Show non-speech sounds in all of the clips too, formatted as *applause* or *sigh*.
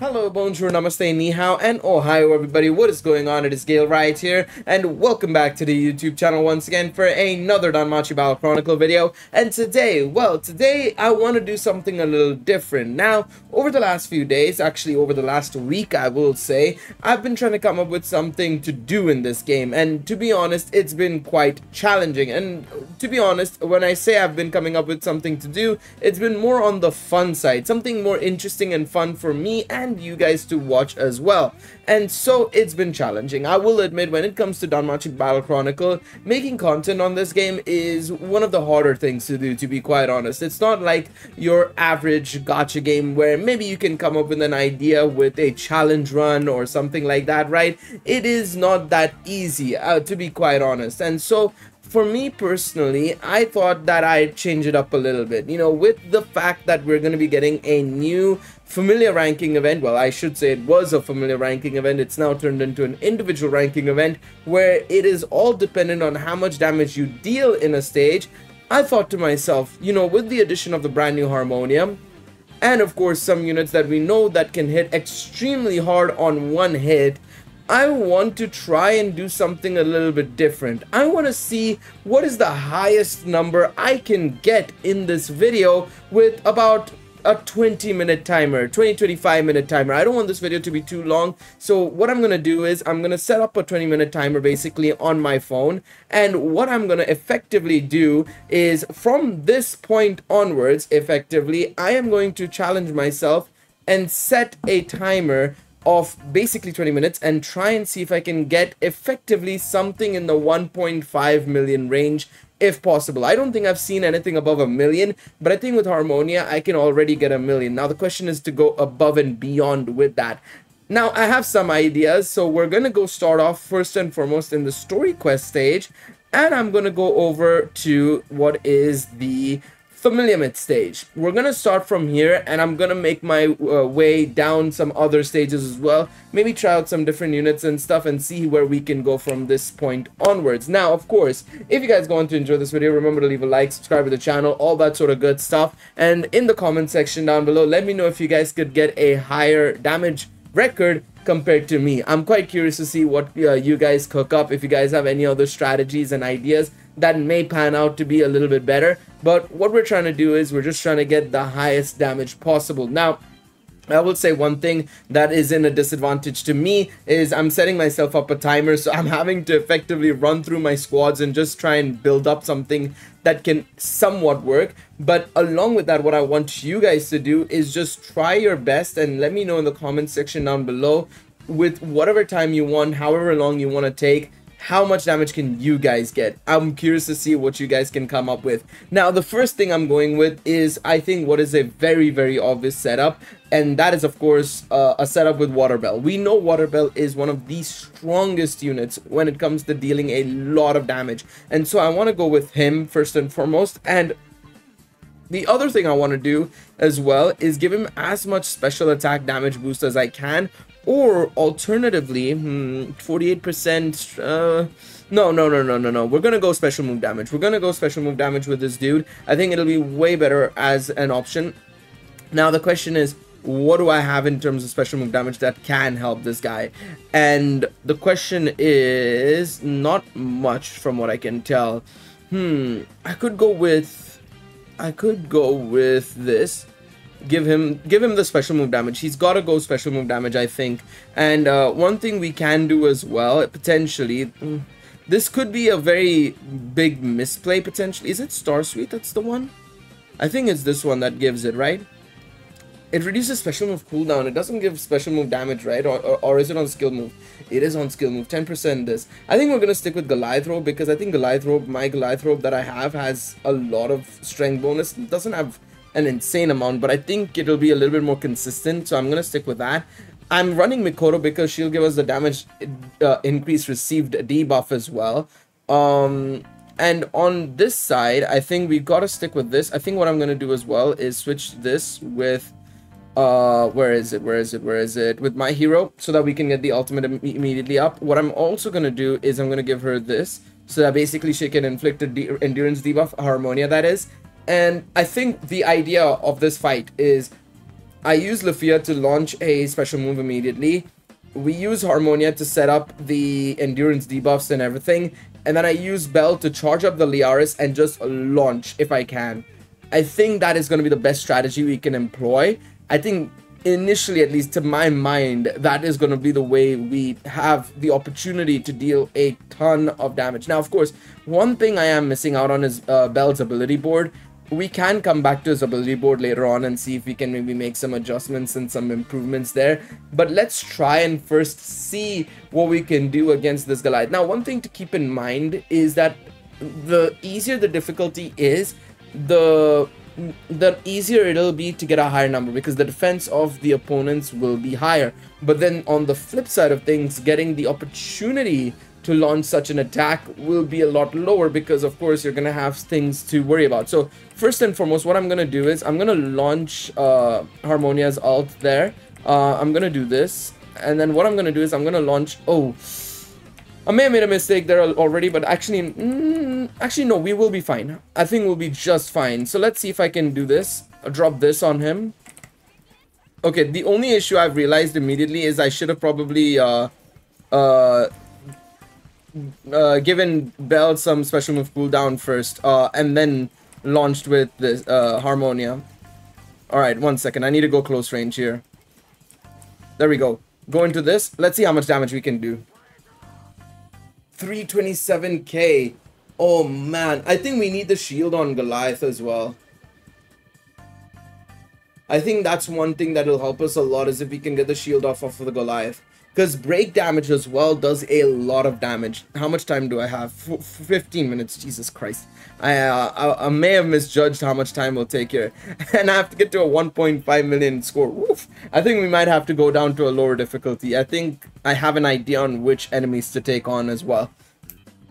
Hello, bonjour, namaste, ni hao, and ohio everybody. What is going on? It is Galeriot here, and welcome back to the YouTube channel once again for another Danmachi Battle Chronicle video. And today, well, today I want to do something a little different. Now, over the last few days, actually over the last week, I will say, I've been trying to come up with something to do in this game. And to be honest, it's been quite challenging. And to be honest, when I say I've been coming up with something to do, it's been more on the fun side. Something more interesting and fun for me and and you guys to watch as well. And so it's been challenging. I will admit when it comes to Danmachi Battle Chronicle, making content on this game is one of the harder things to do to be quite honest. It's not like your average gacha game where maybe you can come up with an idea with a challenge run or something like that, right? It is not that easy uh, to be quite honest. And so for me personally, I thought that I'd change it up a little bit. You know, with the fact that we're going to be getting a new familiar ranking event, well, I should say it was a familiar ranking event, it's now turned into an individual ranking event where it is all dependent on how much damage you deal in a stage. I thought to myself, you know, with the addition of the brand new Harmonia, and of course some units that we know that can hit extremely hard on one hit, I want to try and do something a little bit different. I want to see what is the highest number I can get in this video with about a 20 minute timer 20 25 minute timer. I don't want this video to be too long. So what i'm gonna do is i'm gonna set up a 20 minute timer basically on my phone. And what i'm gonna effectively do is from this point onwards effectively i am going to challenge myself and set a timer of basically 20 minutes and try and see if I can get effectively something in the 1.5 million range if possible. I don't think I've seen anything above a million, but I think with Harmonia, I can already get a million. Now, the question is to go above and beyond with that. Now, I have some ideas, so we're going to go start off first and foremost in the story quest stage, and I'm going to go over to what is the Familiamid stage. We're gonna start from here and I'm gonna make my uh, way down some other stages as well. Maybe try out some different units and stuff and see where we can go from this point onwards. Now, of course, if you guys go on to enjoy this video, remember to leave a like, subscribe to the channel, all that sort of good stuff. And in the comment section down below, let me know if you guys could get a higher damage record compared to me. I'm quite curious to see what uh, you guys cook up, if you guys have any other strategies and ideas that may pan out to be a little bit better. But what we're trying to do is we're just trying to get the highest damage possible. Now, I will say one thing that is in a disadvantage to me is I'm setting myself up a timer so I'm having to effectively run through my squads and just try and build up something that can somewhat work. But along with that what I want you guys to do is just try your best and let me know in the comment section down below with whatever time you want however long you want to take how much damage can you guys get? I'm curious to see what you guys can come up with. Now, the first thing I'm going with is, I think, what is a very, very obvious setup. And that is, of course, uh, a setup with Waterbell. We know Waterbell is one of the strongest units when it comes to dealing a lot of damage. And so I want to go with him first and foremost. And the other thing I want to do as well is give him as much special attack damage boost as I can or alternatively, 48%, hmm, uh, no, no, no, no, no, no. We're gonna go special move damage. We're gonna go special move damage with this dude. I think it'll be way better as an option. Now the question is, what do I have in terms of special move damage that can help this guy? And the question is not much from what I can tell. Hmm, I could go with, I could go with this. Give him give him the special move damage. He's got to go special move damage i think. And uh, one thing we can do as well potentially mm, this could be a very big misplay potentially. Is it star sweet that's the one? I think it's this one that gives it right it reduces special move cooldown it doesn't give special move damage right or, or, or is it on skill move it is on skill move 10% this i think we're gonna stick with goliath robe because i think goliath robe my goliath robe that i have has a lot of strength bonus it doesn't have an insane amount, but I think it'll be a little bit more consistent, so I'm going to stick with that. I'm running Mikoto because she'll give us the damage uh, increase received debuff as well. Um, and on this side, I think we've got to stick with this. I think what I'm going to do as well is switch this with uh where is it where is it where is it with my hero so that we can get the ultimate Im immediately up what i'm also gonna do is i'm gonna give her this so that basically she can inflict a de endurance debuff harmonia that is and I think the idea of this fight is I use Lefiya to launch a special move immediately. We use Harmonia to set up the endurance debuffs and everything. And then I use Bell to charge up the Liaris and just launch if I can. I think that is going to be the best strategy we can employ. I think initially, at least to my mind, that is going to be the way we have the opportunity to deal a ton of damage. Now, of course, one thing I am missing out on is uh, Bell's ability board. We can come back to his ability board later on and see if we can maybe make some adjustments and some improvements there. But let's try and first see what we can do against this Goliath. Now, one thing to keep in mind is that the easier the difficulty is, the the easier it'll be to get a higher number because the defense of the opponents will be higher. But then on the flip side of things, getting the opportunity to launch such an attack will be a lot lower because of course you're gonna have things to worry about. So first and foremost, what I'm gonna do is I'm gonna launch uh, Harmonia's alt there. Uh, I'm gonna do this. And then what I'm gonna do is I'm gonna launch... Oh, I may have made a mistake there already, but actually, mm, actually no, we will be fine. I think we'll be just fine. So let's see if I can do this. I'll drop this on him. Okay, the only issue I've realized immediately is I should have probably uh, uh, uh, given Bell some special move cooldown first, uh, and then launched with this uh, Harmonia. Alright, one second. I need to go close range here. There we go. Go into this. Let's see how much damage we can do. 327k. Oh man, I think we need the shield on Goliath as well. I think that's one thing that will help us a lot is if we can get the shield off of the Goliath. Because break damage as well does a lot of damage. How much time do I have? F 15 minutes, Jesus Christ. I, uh, I, I, may have misjudged how much time will take here. *laughs* And I have to get to a 1.5 million score. Woof. I think we might have to go down to a lower difficulty. I think I have an idea on which enemies to take on as well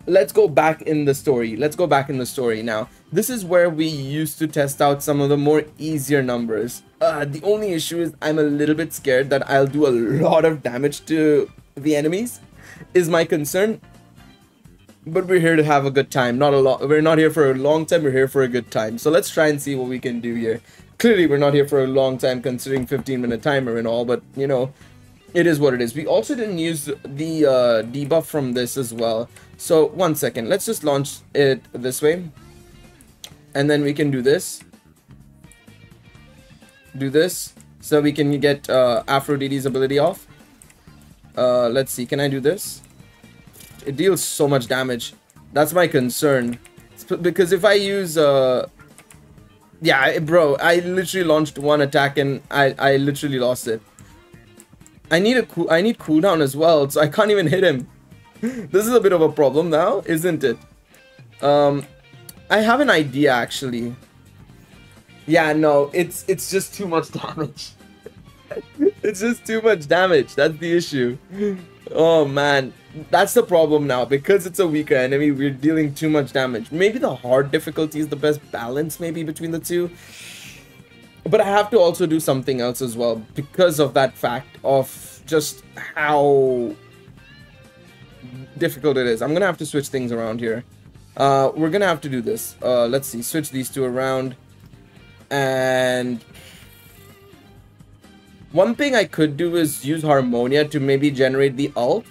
let's go back in the story. Let's go back in the story now. This is where we used to test out some of the more easier numbers. Uh, the only issue is I'm a little bit scared that I'll do a lot of damage to the enemies is my concern. But we're here to have a good time. Not a lot. We're not here for a long time. We're here for a good time. So let's try and see what we can do here. Clearly, we're not here for a long time considering 15 minute timer and all. But, you know, it is what it is. We also didn't use the uh, debuff from this as well. So one second, let's just launch it this way. And then we can do this. Do this. So we can get uh, Aphrodite's ability off. Uh, let's see, can I do this? It deals so much damage. That's my concern. Because if I use... Uh, yeah, bro, I literally launched one attack and I, I literally lost it. I need a cool I need cooldown as well, so I can't even hit him. *laughs* this is a bit of a problem now, isn't it? Um I have an idea actually. Yeah, no, it's it's just too much *laughs* damage. it's just too much damage. That's the issue. Oh man, that's the problem now. Because it's a weaker enemy, we're dealing too much damage. Maybe the hard difficulty is the best balance maybe between the two. But I have to also do something else as well because of that fact of just how difficult it is. I'm gonna have to switch things around here. Uh, we're gonna have to do this. Uh, let's see, switch these two around. And one thing I could do is use Harmonia to maybe generate the ult.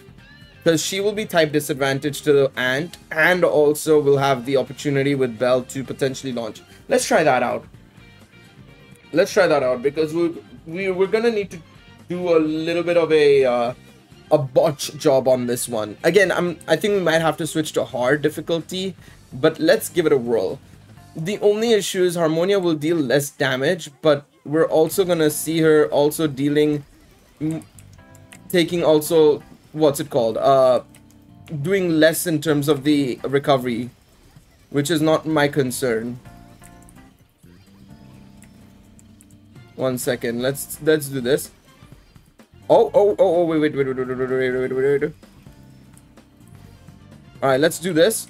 Because she will be type disadvantage to the Ant. And also will have the opportunity with Bell to potentially launch. Let's try that out let's try that out because we we we're gonna need to do a little bit of a uh, a botch job on this one. Again, I'm I think we might have to switch to hard difficulty, but let's give it a whirl. The only issue is Harmonia will deal less damage, but we're also gonna see her also dealing, taking also what's it called? Uh, doing less in terms of the recovery, which is not my concern. One second. Let's let's do this. Oh oh oh oh wait wait wait wait wait wait wait wait wait. All right, let's do this.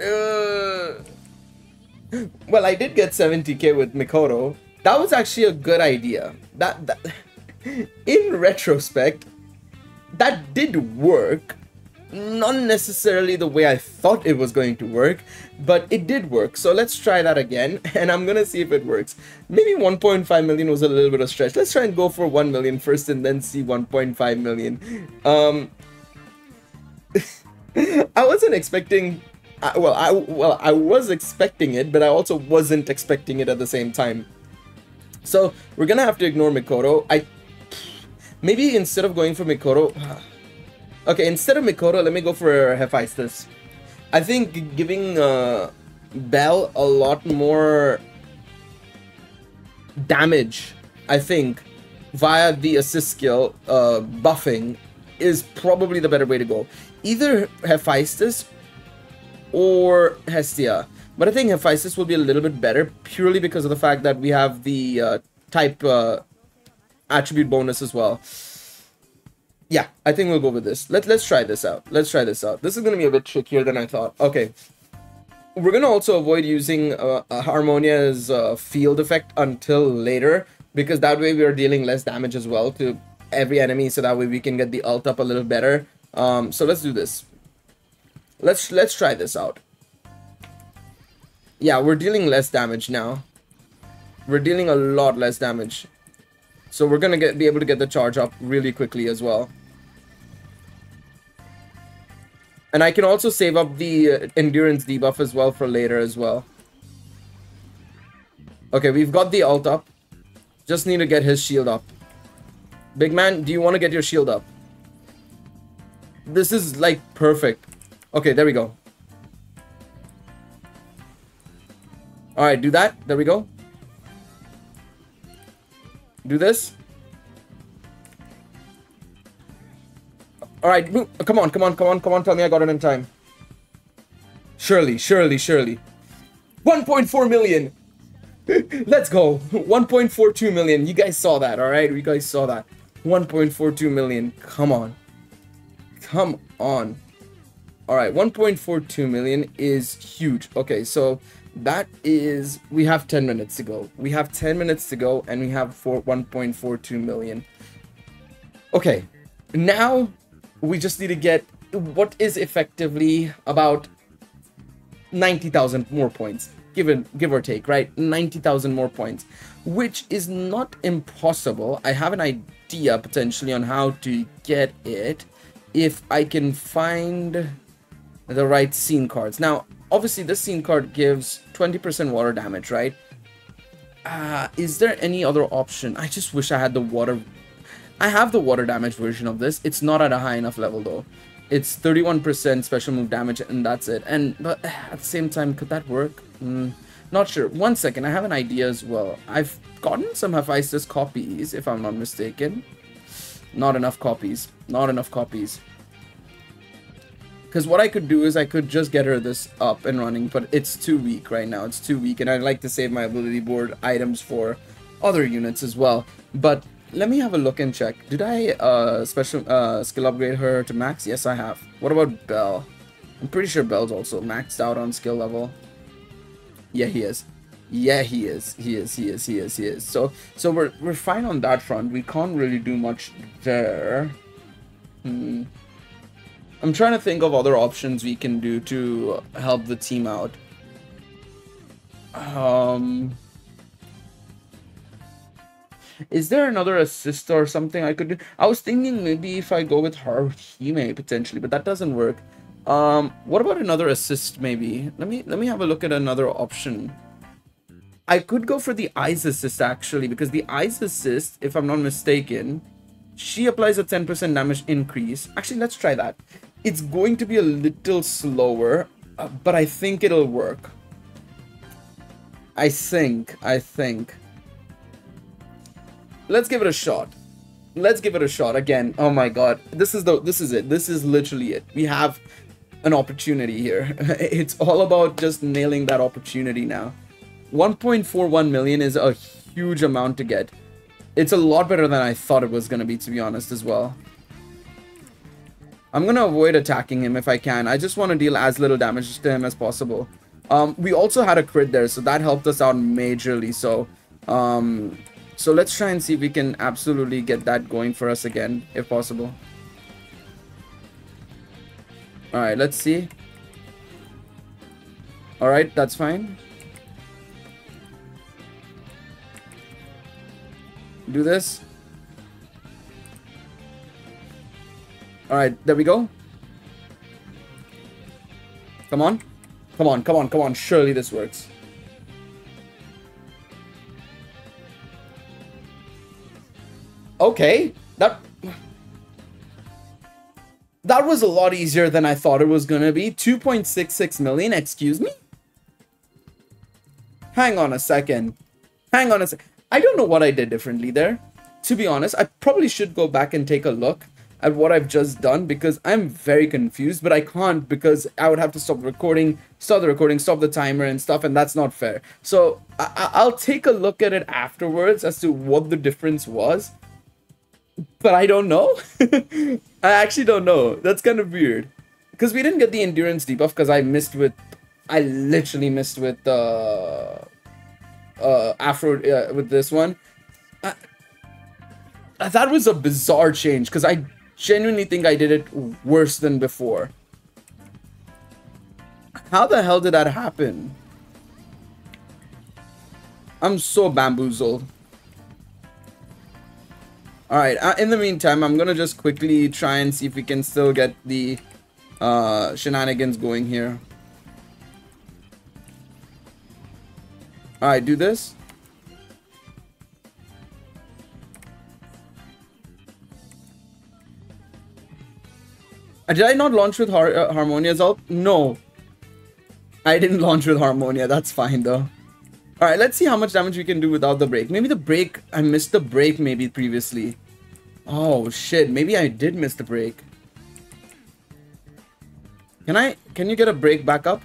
Uh, well, I did get 70k with Mikoto. That was actually a good idea. That, that in retrospect, that did work not necessarily the way I thought it was going to work, but it did work. So let's try that again, *laughs* and I'm gonna see if it works. Maybe 1.5 million was a little bit of stretch. Let's try and go for 1 million first and then see 1.5 million. Um, *laughs* I wasn't expecting I, well, I well I was expecting it, but I also wasn't expecting it at the same time. So we're gonna have to ignore Mikoto. I maybe instead of going for Mikoto, *sighs* okay, instead of Mikoto, let me go for Hephaestus. I think giving uh, Bell a lot more damage. I think via the assist skill uh, buffing is probably the better way to go. Either Hephaestus or Hestia. But I think Hephaestus will be a little bit better purely because of the fact that we have the uh, type uh, attribute bonus as well. Yeah, I think we'll go with this. Let, let's try this out. Let's try this out. This is going to be a bit trickier than I thought. Okay. We're going to also avoid using uh, Harmonia's uh, field effect until later because that way we are dealing less damage as well to every enemy so that way we can get the ult up a little better. Um, so let's do this. Let's let's try this out. Yeah, we're dealing less damage now. We're dealing a lot less damage. So we're gonna get be able to get the charge up really quickly as well. And I can also save up the uh, endurance debuff as well for later as well. Okay, we've got the ult up. Just need to get his shield up. Big man, do you want to get your shield up? This is like perfect. Okay, there we go. Alright, do that. There we go. Do this. Alright, come on, come on, come on, come on. Tell me I got it in time. Surely, surely, surely. 1.4 million! *laughs* Let's go. 1.42 million. You guys saw that, alright? You guys saw that. 1.42 million. Come on. Come on. All right, 1.42 million is huge. Okay, so that is we have 10 minutes to go. We have 10 minutes to go and we have for 1.42 million. Okay, now we just need to get what is effectively about 90,000 more points. given give or take, right? 90,000 more points, which is not impossible. I have an idea potentially on how to get it if I can find the right scene cards. Now, obviously this scene card gives 20% water damage, right? Uh, is there any other option? I just wish I had the water... I have the water damage version of this. It's not at a high enough level though. It's 31% special move damage and that's it. And but at the same time, could that work? Mm, not sure. One second, I have an idea as well. I've gotten some Hephaestus copies, if I'm not mistaken. Not enough copies. Not enough copies. Because what I could do is I could just get her this up and running, but it's too weak right now. It's too weak, and I'd like to save my ability board items for other units as well. But let me have a look and check. Did I uh, special uh, skill upgrade her to max? Yes, I have. What about Bell? I'm pretty sure Bell's also maxed out on skill level. Yeah, he is. Yeah, he is. He is. He is. He is. He is. So, so we're we're fine on that front. We can't really do much there. Hmm. I'm trying to think of other options we can do to help the team out. Um, is there another assist or something I could do? I was thinking maybe if I go with Haruhime potentially, but that doesn't work. Um, what about another assist maybe? Let me let me have a look at another option. I could go for the Ais assist actually because the Ais assist, if I'm not mistaken, she applies a 10% damage increase. Actually, let's try that. It's going to be a little slower, uh, but I think it'll work. I think, I think. Let's give it a shot. Let's give it a shot again. Oh my god. This is the this is it. This is literally it. We have an opportunity here. *laughs* it's all about just nailing that opportunity now. 1.41 million is a huge amount to get. It's a lot better than I thought it was going to be, to be honest, as well. I'm gonna avoid attacking him if I can. I just want to deal as little damage to him as possible. Um, we also had a crit there, so that helped us out majorly. So, um, so let's try and see if we can absolutely get that going for us again, if possible. Alright, let's see. Alright, that's fine. Do this. Alright, there we go. Come on. Come on, come on, come on. Surely this works. Okay. That... That was a lot easier than I thought it was gonna be. 2.66 million, excuse me? Hang on a second. Hang on a sec. I don't know what I did differently there. To be honest, I probably should go back and take a look at what I've just done because I'm very confused, but I can't because I would have to stop recording, stop the recording, stop the timer and stuff, and that's not fair. So I will take a look at it afterwards as to what the difference was. But I don't know. *laughs* I actually don't know. That's kind of weird. Because we didn't get the endurance debuff because I missed with... I literally missed with uh, uh, Afro uh, with this one. I, that was a bizarre change because I genuinely think I did it worse than before. How the hell did that happen? I'm so bamboozled. Alright, uh, in the meantime, I'm gonna just quickly try and see if we can still get the uh, shenanigans going here. Alright, do this. Uh, did I not launch with Har uh, Harmonia's help? No. I didn't *laughs* launch with Harmonia. That's fine, though. Alright, let's see how much damage we can do without the break. Maybe the break... I missed the break maybe previously. Oh, shit. Maybe I did miss the break. Can I... Can you get a break back up?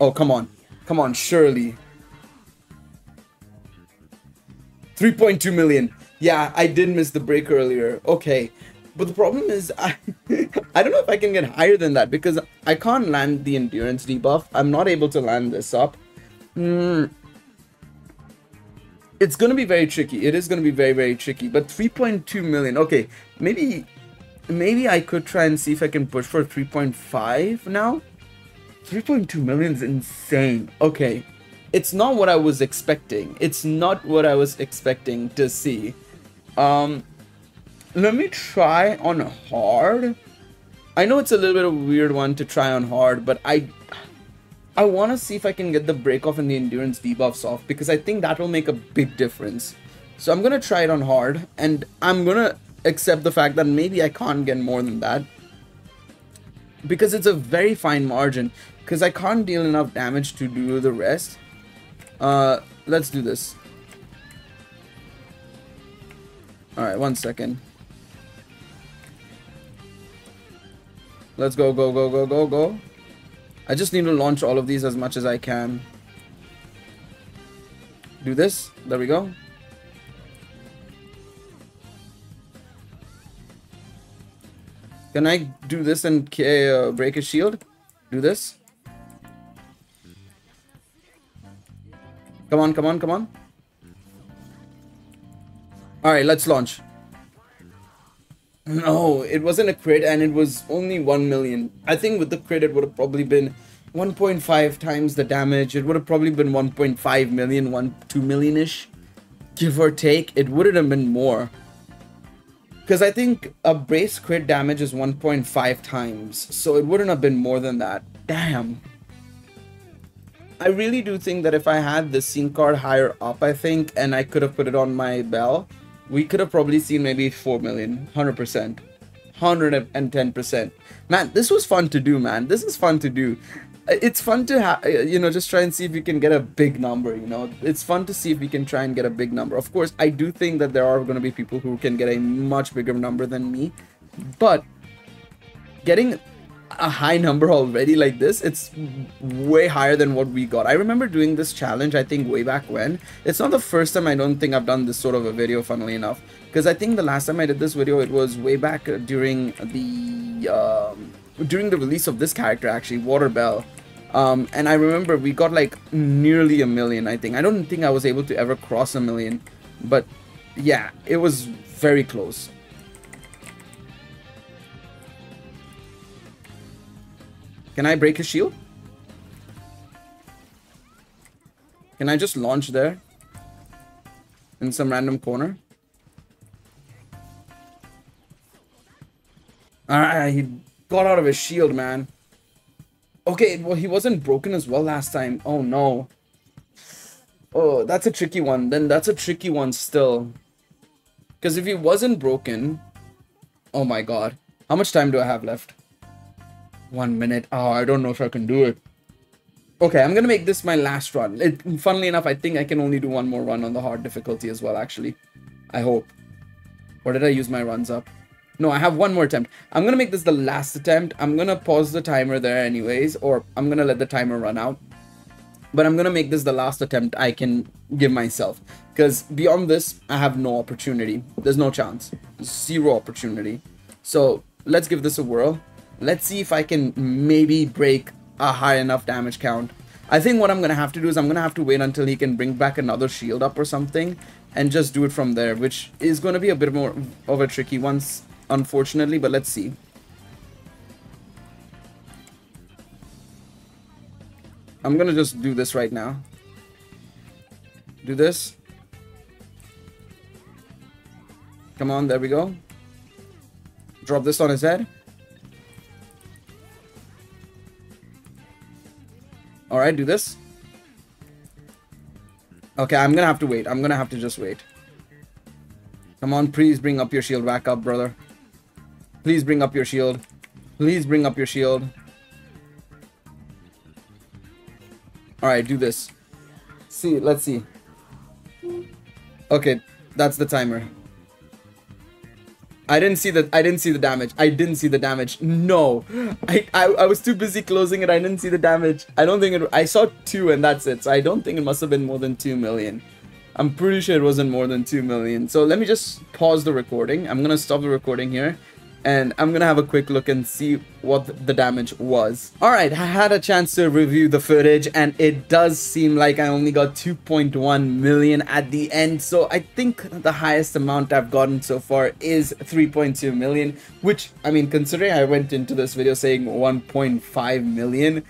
Oh, come on. Come on, surely. 3.2 million. Yeah, I did miss the break earlier. Okay. But the problem is, *laughs* I, I don't know if I can get higher than that because I can't land the endurance debuff. I'm not able to land this up. Mm. It's going to be very tricky. It is going to be very, very tricky. But 3.2 million. Okay, maybe maybe I could try and see if I can push for 3.5 now. 3.2 million is insane. Okay, it's not what I was expecting. It's not what I was expecting to see. Um, let me try on hard. I know it's a little bit of a weird one to try on hard, but I I want to see if I can get the break off and the endurance debuffs off because I think that will make a big difference. So I'm going to try it on hard and I'm going to accept the fact that maybe I can't get more than that. Because it's a very fine margin because I can't deal enough damage to do the rest. Uh, let's do this. Alright, one second. Let's go, go, go, go, go, go. I just need to launch all of these as much as I can. Do this. There we go. Can I do this and uh, break his shield? Do this. Come on, come on, come on. Alright, let's launch. No, it wasn't a crit and it was only 1 million. I think with the crit it would have probably been 1.5 times the damage. It would have probably been 1.5 million, 1, 2 million-ish. Give or take. It wouldn't have been more. Because I think a base crit damage is 1.5 times. So it wouldn't have been more than that. Damn. I really do think that if I had the scene card higher up, I think, and I could have put it on my bell, we could have probably seen maybe 4 million 100% 110% man this was fun to do man. This is fun to do. It's fun to have you know just try and see if you can get a big number you know. It's fun to see if we can try and get a big number. Of course i do think that there are going to be people who can get a much bigger number than me but getting a high number already like this it's way higher than what we got. I remember doing this challenge i think way back when. It's not the first time i don't think i've done this sort of a video funnily enough. Because i think the last time i did this video it was way back during the um, during the release of this character actually water bell um, and i remember we got like nearly a million i think. I don't think i was able to ever cross a million but yeah it was very close Can I break his shield? Can I just launch there? In some random corner? Alright, he got out of his shield, man. Okay, well, he wasn't broken as well last time. Oh, no. Oh, that's a tricky one. Then that's a tricky one still. Because if he wasn't broken... Oh my god. How much time do I have left? One minute. Oh, I don't know if I can do it. Okay, I'm gonna make this my last run. It, funnily enough, I think I can only do one more run on the hard difficulty as well, actually. I hope. Or did I use my runs up? No, I have one more attempt. I'm gonna make this the last attempt. I'm gonna pause the timer there anyways, or I'm gonna let the timer run out. But I'm gonna make this the last attempt I can give myself. Because beyond this, I have no opportunity. There's no chance. Zero opportunity. So, let's give this a whirl. Let's see if I can maybe break a high enough damage count. I think what I'm going to have to do is I'm going to have to wait until he can bring back another shield up or something and just do it from there, which is going to be a bit more of a tricky one, unfortunately, but let's see. I'm going to just do this right now. Do this. Come on, there we go. Drop this on his head. Alright, do this. Okay, I'm gonna have to wait. I'm gonna have to just wait. Come on, please bring up your shield back up, brother. Please bring up your shield. Please bring up your shield. Alright, do this. See, let's see. Okay, that's the timer. I didn't see the I didn't see the damage. I didn't see the damage. No. I, I I was too busy closing it. I didn't see the damage. I don't think it I saw 2 and that's it. So I don't think it must have been more than 2 million. I'm pretty sure it wasn't more than 2 million. So let me just pause the recording. I'm going to stop the recording here and I'm gonna have a quick look and see what the damage was. Alright, I had a chance to review the footage and it does seem like I only got 2.1 million at the end, so I think the highest amount I've gotten so far is 3.2 million, which, I mean, considering I went into this video saying 1.5 million,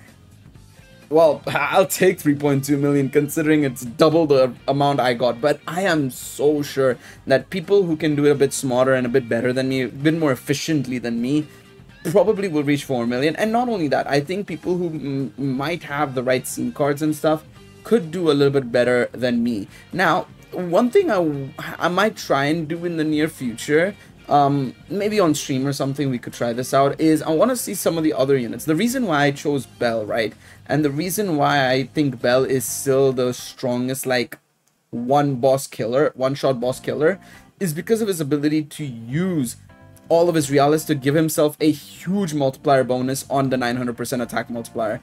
well, *laughs* I'll take 3.2 million considering it's double the amount I got. But I am so sure that people who can do it a bit smarter and a bit better than me, a bit more efficiently than me, probably will reach 4 million. And not only that, I think people who might have the right SIM cards and stuff could do a little bit better than me. Now, one thing I, I might try and do in the near future um, maybe on stream or something we could try this out, is I want to see some of the other units. The reason why I chose Bell, right, and the reason why I think Bell is still the strongest, like, one boss killer, one-shot boss killer, is because of his ability to use all of his Realis to give himself a huge multiplier bonus on the 900% attack multiplier.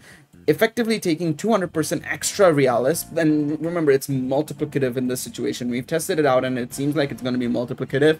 Effectively taking 200% extra Realis, and remember it's multiplicative in this situation. We've tested it out and it seems like it's going to be multiplicative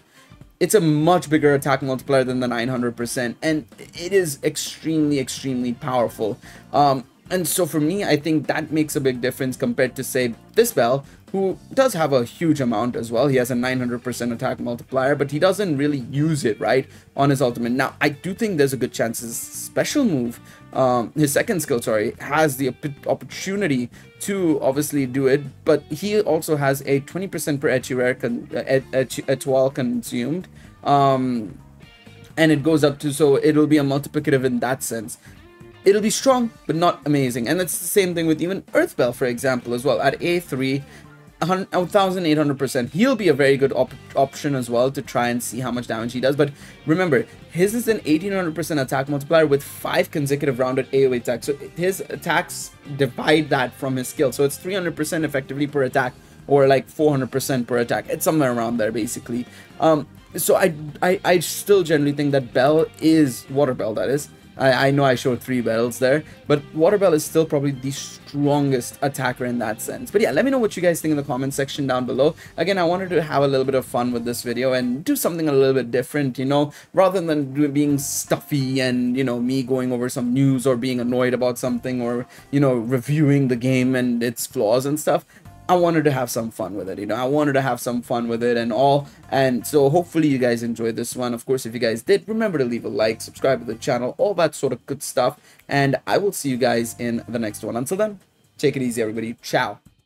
it's a much bigger attack multiplier than the 900% and it is extremely extremely powerful um, and so for me I think that makes a big difference compared to say this bell who does have a huge amount as well he has a 900% attack multiplier but he doesn't really use it right on his ultimate now I do think there's a good chance his special move um, his second skill, sorry, has the opportunity to obviously do it, but he also has a 20% per Echirare con Etoile consumed, um, and it goes up to, so it'll be a multiplicative in that sense. It'll be strong, but not amazing, and that's the same thing with even Earthbell, for example, as well. At A3, 1800%. He'll be a very good op option as well to try and see how much damage he does. But remember, his is an 1800% attack multiplier with 5 consecutive rounded AoE attacks. So his attacks divide that from his skill. So it's 300% effectively per attack or like 400% per attack. It's somewhere around there basically. Um, so I, I, I still generally think that Bell is, Water Bell that is, I, I know I showed three bells there, but Water Bell is still probably the strongest attacker in that sense. But yeah, let me know what you guys think in the comment section down below. Again, I wanted to have a little bit of fun with this video and do something a little bit different, you know, rather than being stuffy and, you know, me going over some news or being annoyed about something or, you know, reviewing the game and its flaws and stuff. I wanted to have some fun with it, you know, I wanted to have some fun with it and all, and so hopefully you guys enjoyed this one. Of course, if you guys did, remember to leave a like, subscribe to the channel, all that sort of good stuff, and I will see you guys in the next one. Until then, take it easy, everybody. Ciao.